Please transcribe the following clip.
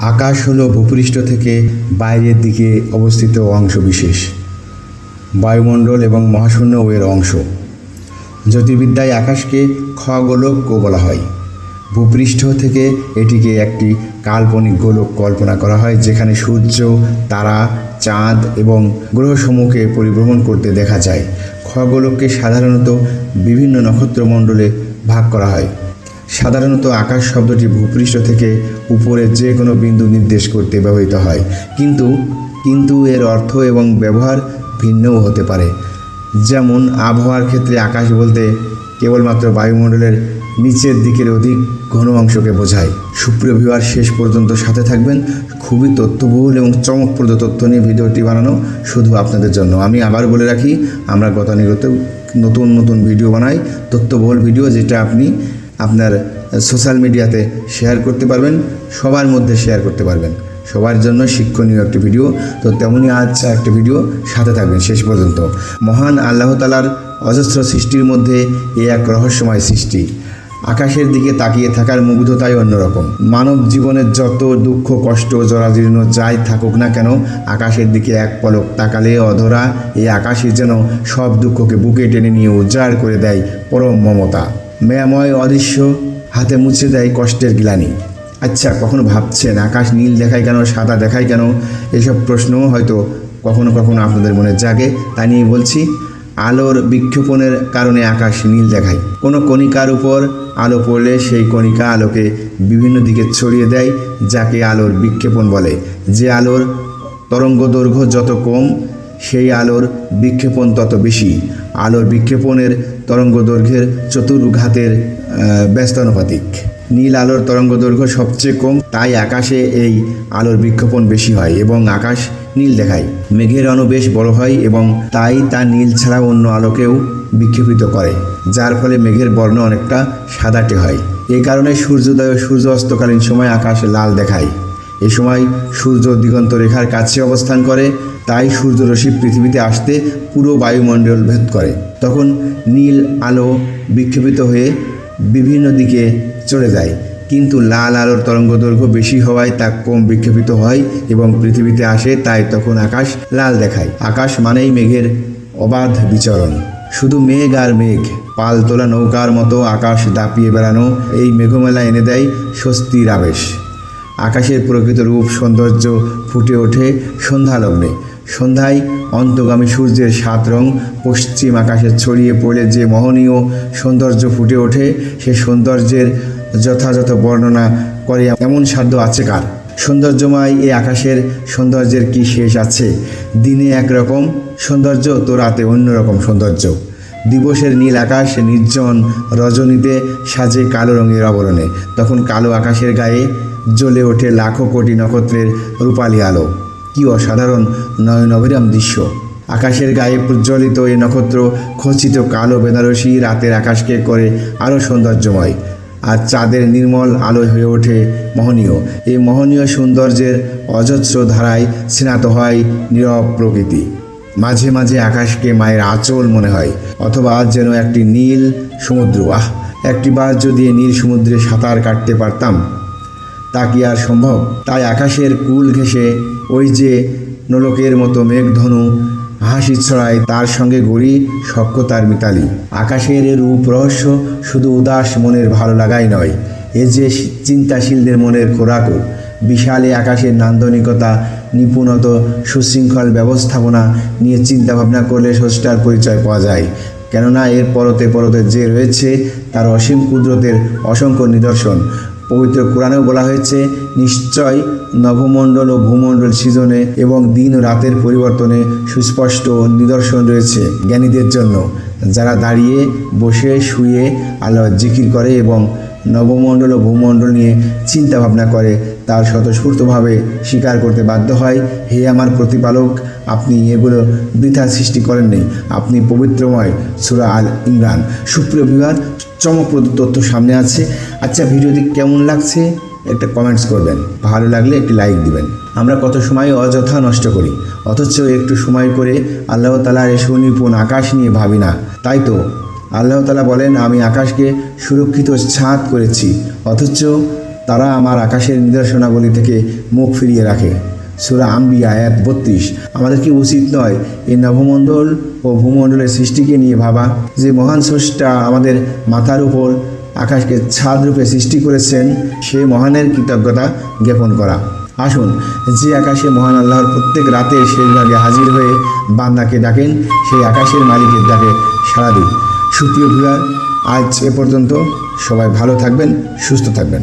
আকাশ হলো ভূপৃষ্ঠ থেকে বাইরের দিকে অবস্থিত অংশ বিশেষ, বায়ুমণ্ডল এবং মহাশূন্য এর অংশ। জ্যোতির্বিদ্যায় আকাশকে খগোলকও বলা হয়। ভূপৃষ্ঠ থেকে এটিকে একটি কাল্পনিক গোলক কল্পনা করা হয়, যেখানে সূর্য, তারা, চাঁদ এবং গ্রহসমূহকে পরিভ্রমণ করতে দেখা যায়। খগোলককে সাধারণত বিভিন্ন নক্ষত্রমণ্ডলে ভাগ করা হয়। সাধারণত আকাশ শব্দটি ভূপৃষ্ঠ থেকে উপরে যে কোনো বিন্দু নির্দেশ করতে ব্যবহৃত হয়। কিন্তু কিন্তু এর অর্থ এবং ব্যবহার ভিন্নও হতে পারে। যেমন, আবহাওয়ার ক্ষেত্রে আকাশ বলতে কেবলমাত্র বায়ুমণ্ডলের নিচের দিকের অধিক ঘন অংশকে বোঝায়। সুপ্রিয় ভিউয়ার, শেষ পর্যন্ত সাথে থাকবেন। খুবই তথ্যবহুল এবং চমকপ্রদ তথ্য নিয়ে ভিডিওটি বানানো শুধু আপনাদের জন্য। আমি আবার বলে রাখি, আমরা গতানুগত নতুন নতুন ভিডিও বানাই। তথ্যবহুল ভিডিও যেটা আপনি আপনার সোশ্যাল মিডিয়াতে শেয়ার করতে পারবেন, সবার মধ্যে শেয়ার করতে পারবেন। সবার জন্য শিক্ষণীয় একটি ভিডিও তো তেমনই আজ একটি ভিডিও সাথে থাকবেন শেষ পর্যন্ত। মহান আল্লাহ তালার অজস্র সৃষ্টির মধ্যে এ এক রহস্যময় সৃষ্টি। আকাশের দিকে তাকিয়ে থাকার মুগ্ধতাই অন্যরকম। মানব জীবনের যত দুঃখ, কষ্ট, জরাজীর্ণ যাই থাকুক না কেন, আকাশের দিকে এক পলক তাকালে অধরা, এই আকাশে যেন সব দুঃখকে বুকে টেনে নিয়ে উজ্জাড় করে দেয় পরম মমতা। মেয়াময় অদৃশ্য, হাতে মুছে দেয় কষ্টের গ্লানি। আচ্ছা কখনো ভাবছেন আকাশ নীল দেখায় কেন, সাদা দেখায় কেন? এসব প্রশ্নও হয়তো কখনো কখনো আপনাদের মনে জাগে। তা নিয়ে বলছি, আলোর বিক্ষেপণের কারণে আকাশ নীল দেখায়। কোনো কণিকার উপর আলো পড়লে সেই কণিকা আলোকে বিভিন্ন দিকে ছড়িয়ে দেয়, যাকে আলোর বিক্ষেপণ বলে। যে আলোর তরঙ্গ দৈর্ঘ্য যত কম, সেই আলোর বিক্ষেপণ তত বেশি। আলোর বিক্ষেপণের তরঙ্গ দৈর্ঘ্যের চতুর্ঘাতের ব্যস্তানুপাতিক নীল আলোর তরঙ্গ দৈর্ঘ্য সবচেয়ে কম, তাই আকাশে এই আলোর বিক্ষেপণ বেশি হয় এবং আকাশ নীল দেখায়। মেঘের অণু বেশ বড় হয় এবং তাই তা নীল ছাড়া অন্য আলোকেও বিক্ষেপিত করে, যার ফলে মেঘের বর্ণ অনেকটা সাদাটে হয়। এই কারণে সূর্যোদয় ও সূর্য অস্তকালীন সময় আকাশ লাল দেখায়। এ সময় সূর্য দিগন্ত রেখার কাছে অবস্থান করে তাই সূর্যরশ্মি পৃথিবীতে আসতে পুরো বায়ুমণ্ডল ভেদ করে। তখন নীল আলো বিক্ষেপিত হয়ে বিভিন্ন দিকে চলে যায়। কিন্তু লাল আলোর তরঙ্গ দৈর্ঘ্য বেশি হওয়ায় তা কম বিক্ষেপিত হয় এবং পৃথিবীতে আসে তাই তখন আকাশ লাল দেখায়। আকাশ মানেই মেঘের অবাধ বিচরণ। শুধু মেঘ আর মেঘ পাল তোলা নৌকার মতো আকাশ দাপিয়ে বেড়ানো এই মেঘমেলা এনে দেয় স্বস্তির আবেশ। আকাশের প্রকৃত রূপ সৌন্দর্য ফুটে ওঠে সন্ধ্যালগ্নে। সন্ধ্যায় অন্তগামী সূর্যের সাত রং পশ্চিম আকাশে ছড়িয়ে পড়ে যে মহনীয় সৌন্দর্য ফুটে ওঠে, সে সৌন্দর্যের যথাযথ বর্ণনা করে এমন সাধ্য আছে কার? সৌন্দর্যময় এই আকাশের সৌন্দর্যের কি শেষ আছে? দিনে একরকম সৌন্দর্য, তো রাতে অন্যরকম সৌন্দর্য। দিবসের নীল আকাশ নির্জন রজনীতে সাজে কালো রঙের আবরণে। তখন কালো আকাশের গায়ে জ্বলে ওঠে লাখো কোটি নক্ষত্রের রূপালী আলো। কি অসাধারণ নয়ন দৃশ্য। আকাশের গায়ে প্রজ্বলিত এই নক্ষত্র খচিত কালো বেনারসি রাতের আকাশকে করে আরও সৌন্দর্যময়। আর চাঁদের নির্মল আলো হয়ে ওঠে মোহনীয়। এই মোহনীয় সৌন্দর্যের অজস্র ধারায় স্নাত হয় নীরব প্রকৃতি। মাঝে মাঝে আকাশকে মায়ের আঁচল মনে হয়, অথবা যেন একটি নীল সমুদ্র। আহ একটি বার যদি নীল সমুদ্রে সাঁতার কাটতে পারতাম তা কি আর সম্ভব? তাই আকাশের কুল ঘেঁষে ওই যে নোলকের মতো মেঘধনু হাসি ছড়ায় তার সঙ্গে গড়ি সক্ষতার মিতালি। আকাশের রূপ রহস্য শুধু উদাস মনের ভালো লাগাই নয়, এ যে চিন্তাশীলদের মনের খোরাকও। বিশাল আকাশের নান্দনিকতা, নিপুণত সুশৃঙ্খল ব্যবস্থাপনা নিয়ে চিন্তাভাবনা করলে স্রষ্টার পরিচয় পাওয়া যায়। কেননা এর পরতে পরতে যে রয়েছে তার অসীম কুদরতের অসংখ্য নিদর্শন। পবিত্র কোরআনেও বলা হয়েছে, নিশ্চয় নভমণ্ডল ও ভূমণ্ডল সৃজনে এবং দিন ও রাতের পরিবর্তনে সুস্পষ্ট নিদর্শন রয়েছে জ্ঞানীদের জন্য। যারা দাঁড়িয়ে, বসে, শুয়ে আল্লাহ জিকির করে এবং নবমণ্ডল ও ভূমণ্ডল নিয়ে চিন্তা ভাবনা করে, তার স্বতঃস্ফূর্তভাবে স্বীকার করতে বাধ্য হয়, হে আমার প্রতিপালক, আপনি এগুলো বৃথা সৃষ্টি করেননি। আপনি পবিত্রময় সুরা আল ইমরান। সুপ্রিয় বিভাগ চমকপ্রদ তথ্য সামনে আছে। আচ্ছা ভিডিওটি কেমন লাগছে? একটা কমেন্টস করবেন। ভালো লাগলে একটি লাইক দিবেন। আমরা কত সময় অযথা নষ্ট করি, অথচ একটু সময় করে আল্লাহ তালার এ সুনিপুণ আকাশ নিয়ে ভাবি না। তাই তো, আল্লাহ তালা বলেন, আমি আকাশকে সুরক্ষিত ছাদ করেছি, অথচ তারা আমার আকাশের নিদর্শনাবলী থেকে মুখ ফিরিয়ে রাখে। সুরা আম্বিয়া এক বত্রিশ। আমাদের কি উচিত নয় এই নভমণ্ডল ও ভূমণ্ডলের সৃষ্টিকে নিয়ে ভাবা যে মহান স্রষ্টা আমাদের মাথার উপর আকাশকে ছাদ রূপে সৃষ্টি করেছেন, সে মহানের কৃতজ্ঞতা জ্ঞাপন করা। আসুন, যে আকাশে মহান আল্লাহর প্রত্যেক রাতে শেষ ভাগে হাজির হয়ে বান্দাকে ডাকেন, সেই আকাশের মালিকের ডাকে সাড়া দিই সুপ্রিয় ভিউয়ার, আজ এ পর্যন্ত সবাই ভালো থাকবেন, সুস্থ থাকবেন।